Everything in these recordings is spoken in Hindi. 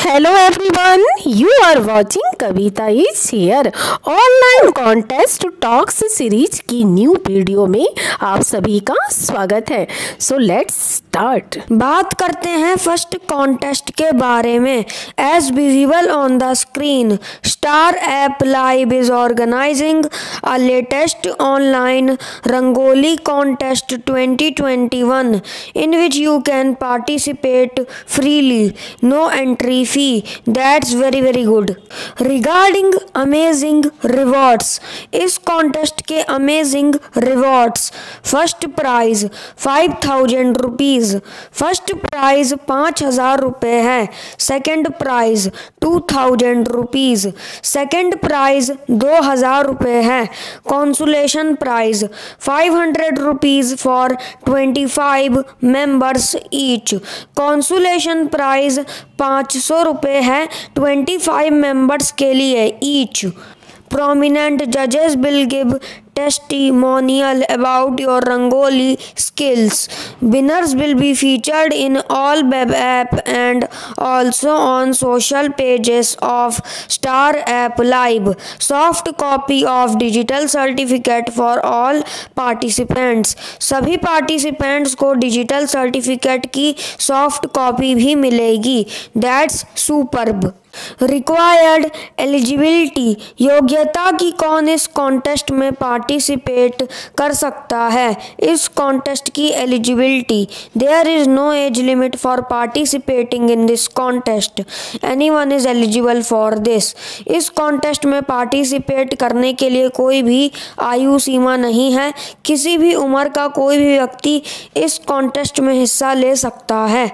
hello, everyone. You are watching Kavita is here online contest talks series की न्यू वीडियो में आप सभी का स्वागत है। सो लेट्स स्टार्ट बात करते हैं फ़र्स्ट कॉन्टेस्ट के बारे में। As visible on the screen star app live is organising a latest online rangoli contest 2021 in which you can participate freely no entry fee that's very very good. Regarding amazing rewards, इस कॉन्टेस्ट के amazing rewards first prize five thousand rupees first prize पाँच हज़ार रुपये है second prize two thousand rupees second prize दो हज़ार रुपये है consolation prize five hundred rupees for twenty five members each consolation prize पाँच सौ रुपये है ट्वेंटी फाइव मेंबर्स के लिए ईच। प्रोमिनेंट जजेस will give testimonial about your rangoli skills winners will be featured in all web app and also on social pages of star app live soft copy of digital certificate for all participants सभी participants को digital certificate की soft copy भी मिलेगी that's superb रिक्वायर्ड एलिजिबिलिटी योग्यता की कौन इस कॉन्टेस्ट में पार्टिसिपेट कर सकता है? इस कॉन्टेस्ट की eligibility there is no age limit for participating in this contest anyone is eligible for this इस कॉन्टेस्ट में पार्टिसिपेट करने के लिए कोई भी आयु सीमा नहीं है। किसी भी उम्र का कोई भी व्यक्ति इस कॉन्टेस्ट में हिस्सा ले सकता है।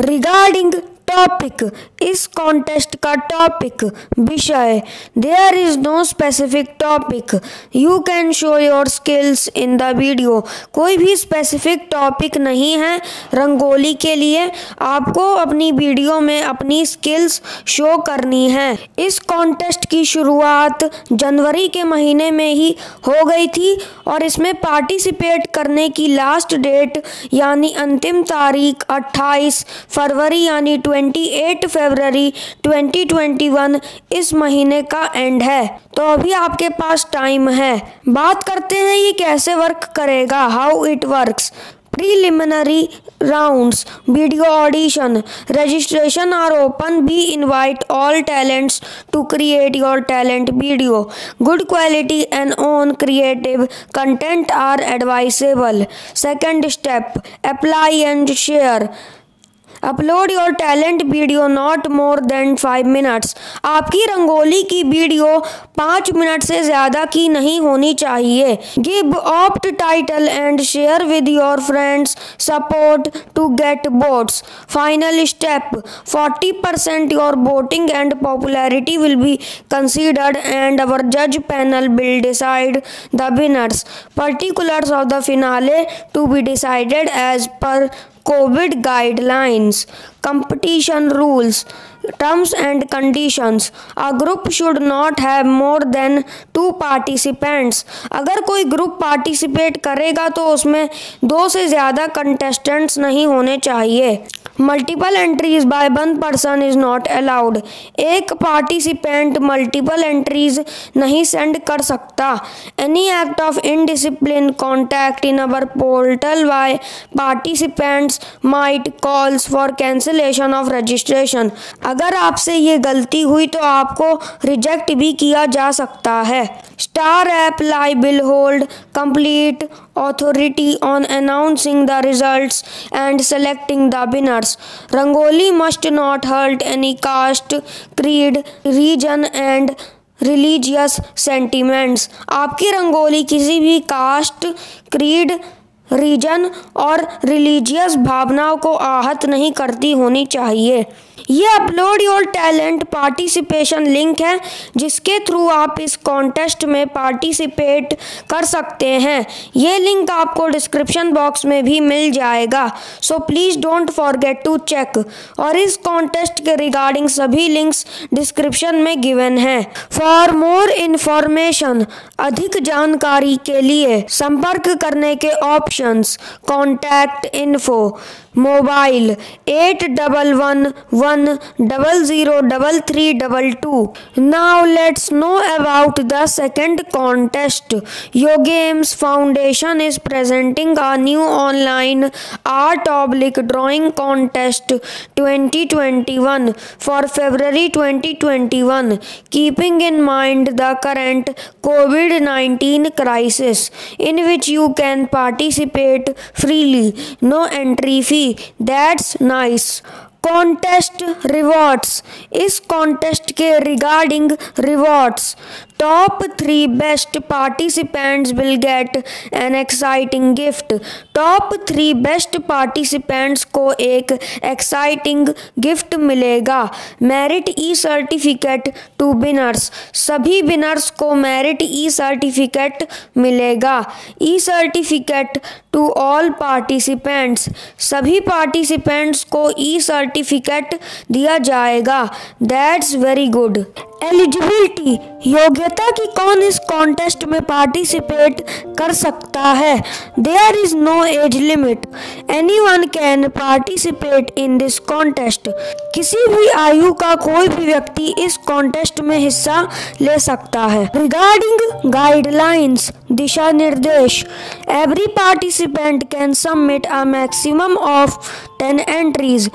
रिगार्डिंग टॉपिक इस कॉन्टेस्ट का टॉपिक विषय. There is no specific topic you can show your skills in the video कोई भी स्पेसिफिक टॉपिक नहीं है रंगोली के लिए, आपको अपनी वीडियो में अपनी स्किल्स शो करनी है. इस कॉन्टेस्ट की शुरुआत जनवरी के महीने में ही हो गई थी और इसमें पार्टिसिपेट करने की लास्ट डेट यानी अंतिम तारीख 28 फरवरी यानी 28 फरवरी 2021 इस महीने का एंड है। तो अभी आपके पास टाइम है। बात करते हैं ये कैसे वर्क करेगा how it works preliminary rounds video audition registration are open we invite all talents to create your talent video good quality and own creative content are advisable second step apply and share upload your talent video not more than five minutes. आपकी रंगोली की वीडियो पाँच मिनट से ज़्यादा की नहीं होनी चाहिए। Give apt title and share with your friends. Support to get votes. Final step. Forty percent your voting and popularity will be considered and our जज panel will decide the winners. Particulars of the finale to be decided as per COVID guidelines, competition rules, terms and conditions. A group should not have more than two participants. अगर कोई ग्रुप पार्टिसिपेट करेगा तो उसमें दो से ज़्यादा कंटेस्टेंट्स नहीं होने चाहिए multiple entries by one person is not allowed एक पार्टिसिपेंट मल्टीपल एंट्रीज नहीं सेंड कर सकता any act of indiscipline conduct in our portal by participants might calls for cancellation of registration अगर आपसे ये गलती हुई तो आपको रिजेक्ट भी किया जा सकता है। Star app live will hold complete authority on announcing the results and selecting the winners. Rangoli must not hurt any caste, creed, region and religious sentiments आपकी रंगोली किसी भी कास्ट क्रीड रीजन और रिलीजियस भावनाओं को आहत नहीं करती होनी चाहिए। ये upload your talent participation link है, जिसके थ्रू आप इस कॉन्टेस्ट में पार्टिसिपेट कर सकते हैं। ये लिंक आपको डिस्क्रिप्शन बॉक्स में भी मिल जाएगा। So please don't forget to check और इस कॉन्टेस्ट के रिगार्डिंग सभी लिंक्स डिस्क्रिप्शन में गिवन हैं। फॉर मोर इन्फॉर्मेशन अधिक जानकारी के लिए संपर्क करने के options contact info mobile eight double one one double zero double three double two now let's know about the second contest yo games foundation is presenting a new online art oblique drawing contest 2021 for February 2021 keeping in mind the current COVID-19 crisis in which you can participate freely no entry fee that's nice contest rewards इस कॉन्टेस्ट के regarding rewards top three best participants will get an exciting gift top three best participants को एक एक्साइटिंग गिफ्ट मिलेगा. Merit e certificate to winners सभी विनर्स को मेरिट ई सर्टिफिकेट मिलेगा. E certificate to all participants सभी पार्टिसिपेंट्स को ई सर्टिफिकेट दिया जाएगा। दैट्स वेरी गुड एलिजिबिलिटी योग्यता की कौन इस कॉन्टेस्ट में पार्टिसिपेट कर सकता है? There is no age limit anyone can participate in this contest किसी भी आयु का कोई भी व्यक्ति इस कॉन्टेस्ट में हिस्सा ले सकता है। रिगार्डिंग गाइडलाइंस दिशा निर्देश। Every participant can submit a maximum of ten entries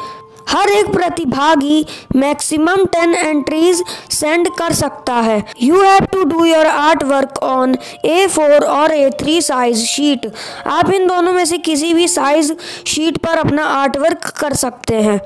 हर एक प्रतिभागी मैक्सिमम टेन एंट्रीज सेंड कर सकता है। You have to do your art work on A four और ए थ्री साइज़ शीट आप इन दोनों में से किसी भी साइज़ शीट पर अपना आर्ट वर्क कर सकते हैं।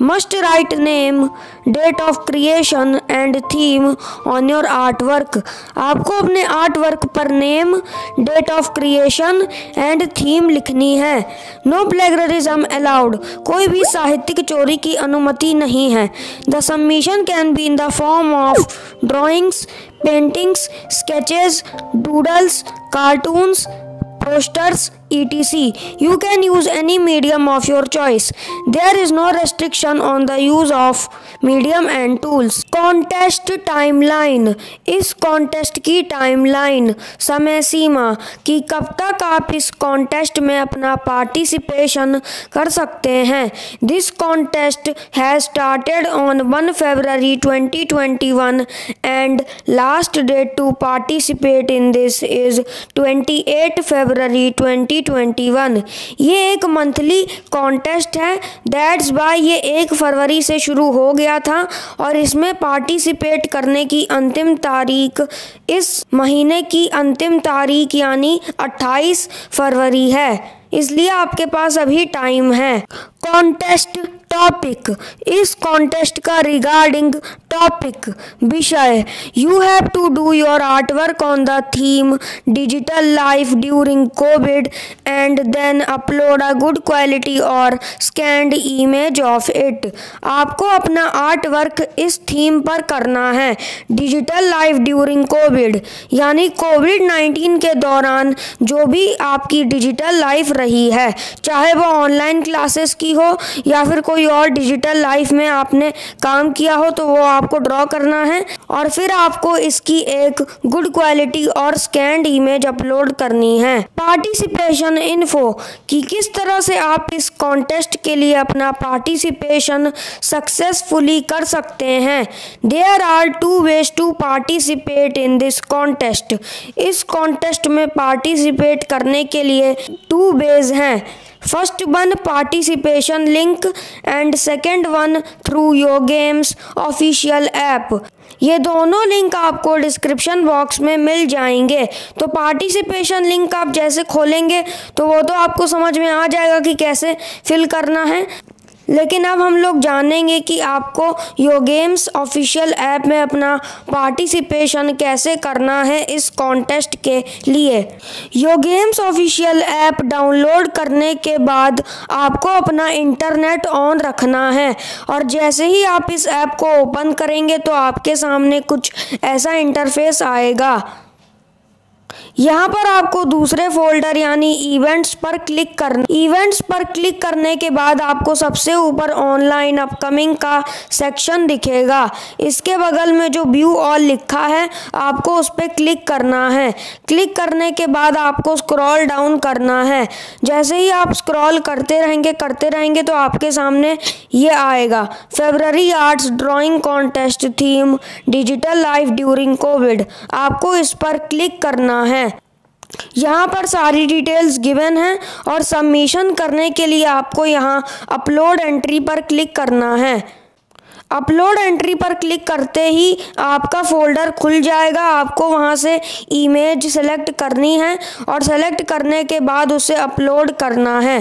Must write name date of creation and theme on your artwork आपको अपने वर्क पर name, date of creation and theme लिखनी है। No plagiarism allowed. कोई भी साहित्यिक चोरी की अनुमति नहीं है। The submission can be in the form of drawings, paintings, sketches, doodles, cartoons posters etc you can use any medium of your choice. There is no restriction on the use of medium and tools. Contest timeline. इस कॉन्टेस्ट की टाइमलाइन समय सीमा कि कब तक आप इस कॉन्टेस्ट में अपना पार्टिसिपेशन कर सकते हैं। This contest has started on one February 2021 and last date to participate in this is 28 February 2021 ये एक मंथली कॉन्टेस्ट है. दैट्स बाय ये एक फरवरी से शुरू हो गया था और इसमें पार्टिसिपेट करने की अंतिम तारीख इस महीने की अंतिम तारीख यानी 28 फरवरी है. इसलिए आपके पास अभी टाइम है। कॉन्टेस्ट टॉपिक इस कॉन्टेस्ट का रिगार्डिंग टॉपिक विषय. You have to do your art work on the theme digital life during COVID and then upload a good quality और स्कैंड इमेज ऑफ़ इट आपको अपना आर्ट वर्क इस थीम पर करना है. डिजिटल लाइफ ड्यूरिंग कोविड यानी कोविड नाइन्टीन के दौरान जो भी आपकी डिजिटल लाइफ रही है, चाहे वो ऑनलाइन क्लासेस की हो या फिर कोई और डिजिटल लाइफ में आपने काम किया हो तो वो आपको ड्रॉ करना है। और फिर आपको इसकी एक गुड क्वालिटी और स्कैंड इमेज अपलोड करनी है। पार्टिसिपेशन इन्फो कि किस तरह से आप इस कॉन्टेस्ट के लिए अपना पार्टिसिपेशन सक्सेसफुली कर सकते हैं। There are two ways to participate in this contest इस कॉन्टेस्ट में पार्टिसिपेट करने के लिए टू वेज हैं। First one participation link and second one through YoGames official app ये दोनों लिंक आपको डिस्क्रिप्शन बॉक्स में मिल जाएँगे। तो पार्टिसिपेशन लिंक आप जैसे खोलेंगे तो वो तो आपको समझ में आ जाएगा कि कैसे फिल करना है। लेकिन अब हम लोग जानेंगे कि आपको यो गेम्स ऑफिशियल ऐप में अपना पार्टिसिपेशन कैसे करना है इस कॉन्टेस्ट के लिए। यो गेम्स ऑफिशियल ऐप डाउनलोड करने के बाद आपको अपना इंटरनेट ऑन रखना है और जैसे ही आप इस ऐप को ओपन करेंगे तो आपके सामने कुछ ऐसा इंटरफेस आएगा। यहाँ पर आपको दूसरे फोल्डर यानी इवेंट्स पर क्लिक करना इवेंट्स पर क्लिक करने के बाद आपको सबसे ऊपर ऑनलाइन अपकमिंग का सेक्शन दिखेगा। इसके बगल में जो व्यू ऑल लिखा है, आपको उस पर क्लिक करना है। क्लिक करने के बाद आपको स्क्रॉल डाउन करना है। जैसे ही आप स्क्रॉल करते रहेंगे करते रहेंगे तो आपके सामने ये आएगा। February arts drawing contest theme digital life during COVID आपको इस पर क्लिक करना है। यहाँ पर सारी डिटेल्स गिवन हैं और सबमिशन करने के लिए आपको यहाँ अपलोड एंट्री पर क्लिक करना है। अपलोड एंट्री पर क्लिक करते ही आपका फोल्डर खुल जाएगा। आपको वहाँ से इमेज सेलेक्ट करनी है और सेलेक्ट करने के बाद उसे अपलोड करना है।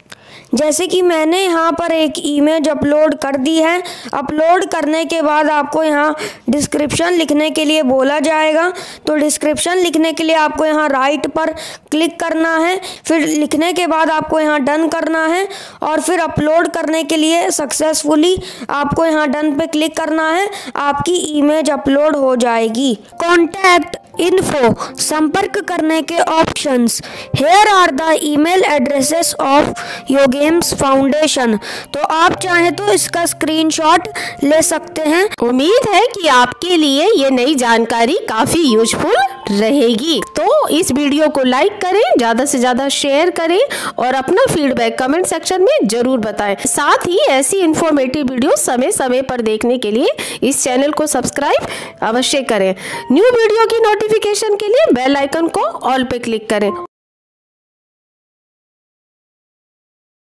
जैसे कि मैंने यहाँ पर एक इमेज अपलोड कर दी है। अपलोड करने के बाद आपको यहाँ डिस्क्रिप्शन लिखने के लिए बोला जाएगा। तो डिस्क्रिप्शन लिखने के लिए आपको यहाँ राइट पर क्लिक करना है। फिर लिखने के बाद आपको यहाँ डन करना है। और फिर अपलोड करने के लिए सक्सेसफुली आपको यहाँ डन पे क्लिक करना है। आपकी इमेज अपलोड हो जाएगी। कॉन्टैक्ट इन्फो संपर्क करने के options here are the email addresses of YoGames foundation तो आप चाहें तो इसका स्क्रीनशॉट ले सकते हैं। उम्मीद है कि आपके लिए ये नई जानकारी काफ़ी यूजफुल रहेगी। तो इस वीडियो को लाइक करें, ज़्यादा से ज़्यादा शेयर करें और अपना फीडबैक कमेंट सेक्शन में ज़रूर बताएँ। साथ ही ऐसी इंफॉर्मेटिव वीडियो समय समय पर देखने के लिए इस चैनल को सब्सक्राइब अवश्य करें। न्यू वीडियो की नोटिफिकेशन के लिए बेल आइकन को ऑल पे क्लिक करें।